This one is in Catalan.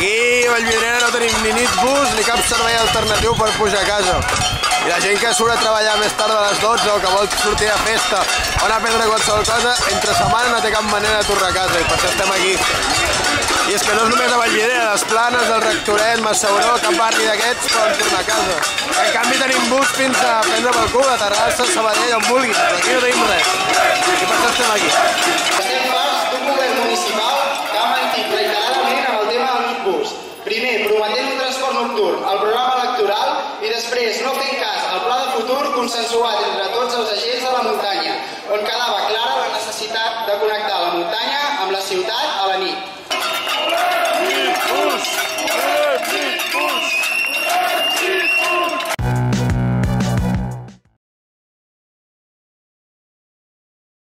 Vallvidrera no tenim ni nit bus ni cap servei alternatiu per pujar a casa. I la gent que surt a treballar més tard de les 12 o que vol sortir a festa o anar a prendre qualsevol cosa, entre setmana no té cap manera de tornar a casa i per això estem aquí. I és que no és només a Vallvidrera, les planes, el Rectoret, Massauró, cap barri d'aquests poden tornar a casa. En canvi tenim bus fins a prendre pel cul, a Terrassa, Sabadell, on vulguis, però aquí no tenim res. I per això estem aquí. Primer, prometent un transport nocturn al programa electoral i després no fent cas al pla de futur consensuat entre tots els agents de la muntanya, on quedava clara la necessitat de connectar la muntanya amb la ciutat a la nit.